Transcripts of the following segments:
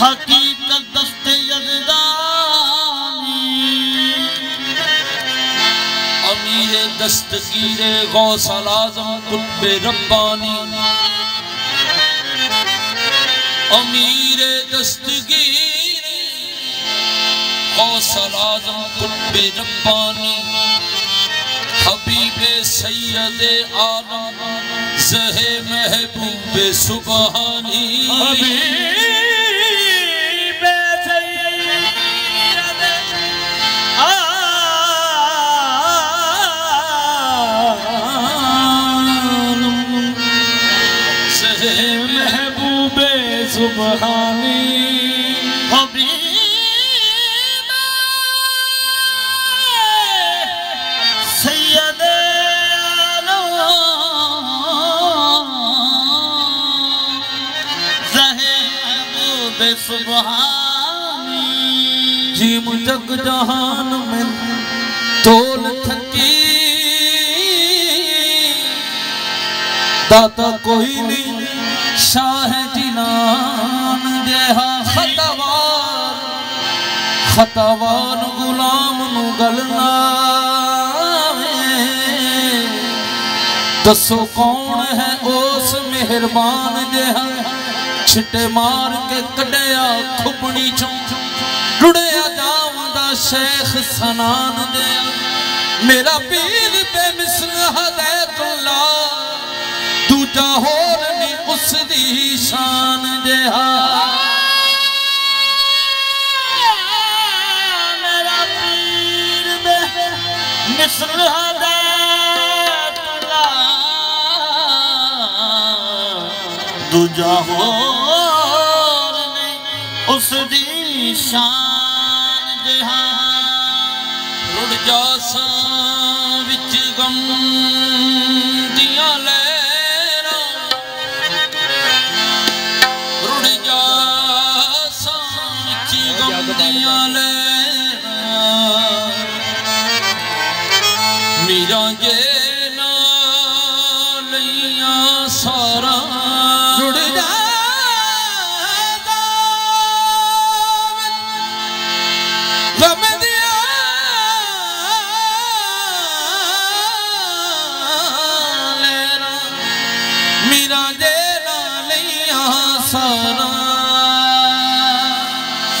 हकीकत दस्ते अमीर दस्तगीर गौसल आज़म रब्बानी। अमीर दस्तगीर गौसल आज़म कुतब रब्बानी। हबीब सैयद आलम, जहे महबूब सुबहानी। जहे सुबहानी सैयद सुबहानी जीम जग जहान में तोल थकी दाता कोई नहीं शाह ਨਾਮ ਦੇਹਾ ਖਤਵਾਰ ਖਤਵਾਨ ਗੁਲਾਮ ਨੂੰ ਗਲਨਾਵੇ ਦੱਸੋ ਕੌਣ ਹੈ ਉਸ ਮਿਹਰਬਾਨ ਜਿਹਾ? ਛਿੱਟੇ ਮਾਰ ਕੇ ਕੱਢਿਆ ਖੁਪਣੀ ਚੋਂ। ਟੁੜਿਆ ਜਾਵਦਾ ਸ਼ੇਖ ਸਨਾਨ ਦੇ ਮੇਰਾ ਪੀਰ ਬੇਮਿਸਲ ਹਦਾਇਤullah ਦੂਜਾ ਹੋ शान जेहा। मेरा पीर दूजा हो उस दी शान जहान रुड़ जासा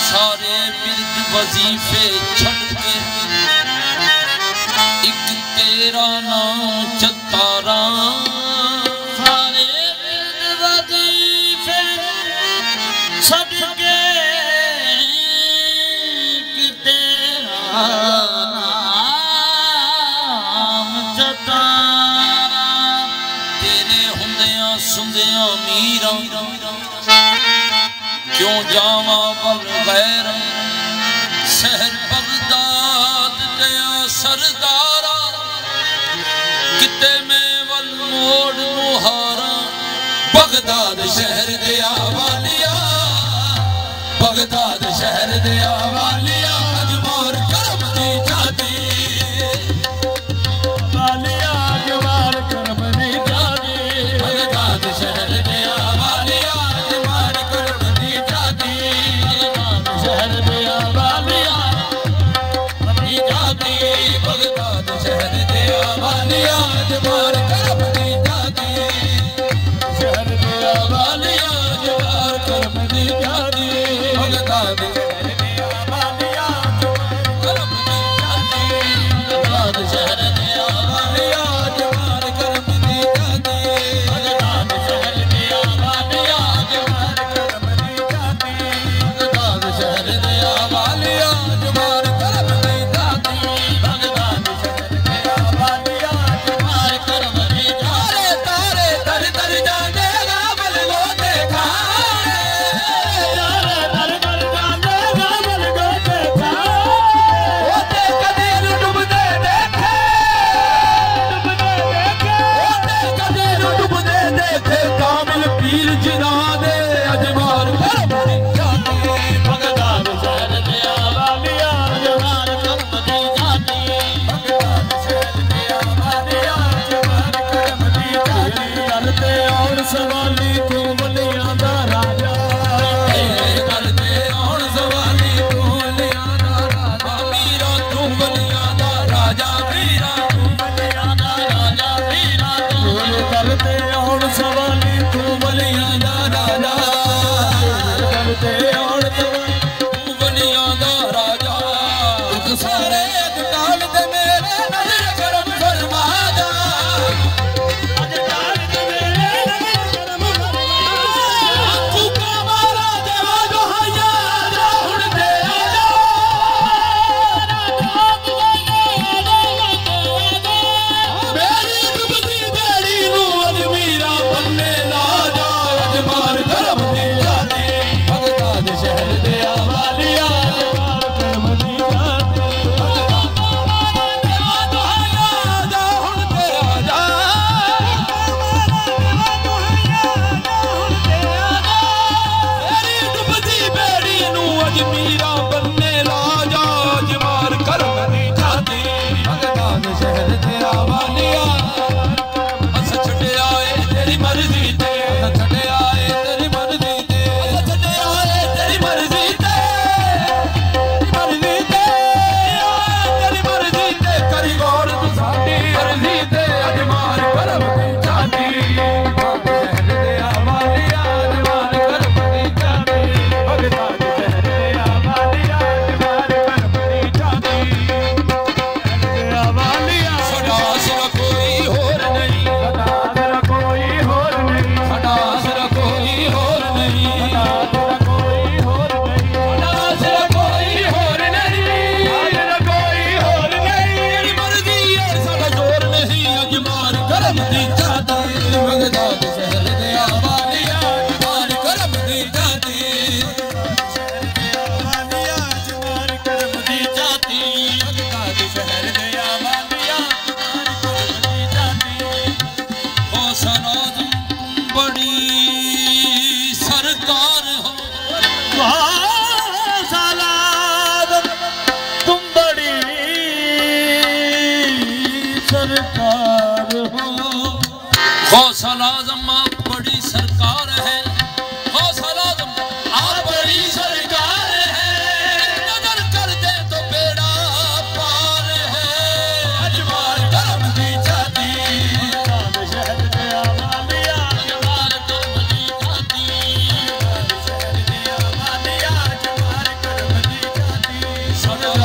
सारा बिरद वजीफे छड़ के एक तेरा नाम ਬਗਦਾਦ ਸ਼ਹਿਰ ਦੇ ਆਵਾਲੀਆ ਬਗਦਾਦ ਸ਼ਹਿਰ ਦੇ ਆਵਾਲੀਆ।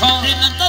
call.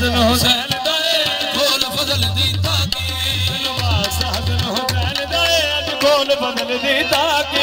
गोल बदलाज़न दया